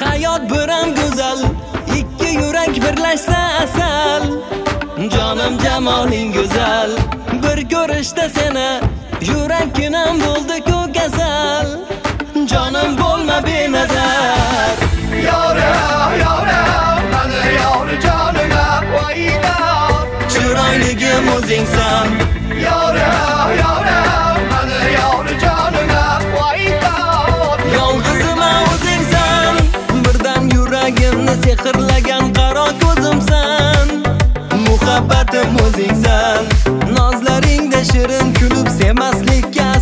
hayot biram go'zal. Ikki yurak birlashsa asal. Jonim jamoling go'zal. Bir ko'rishda seni yurakkinam bo'ldi ko'k asal jonim bo'lma benazar. Yora yora mana yori jonima voyda chiroyligim o'zingsan nozlaringda shirin kulib semaslikka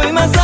hoy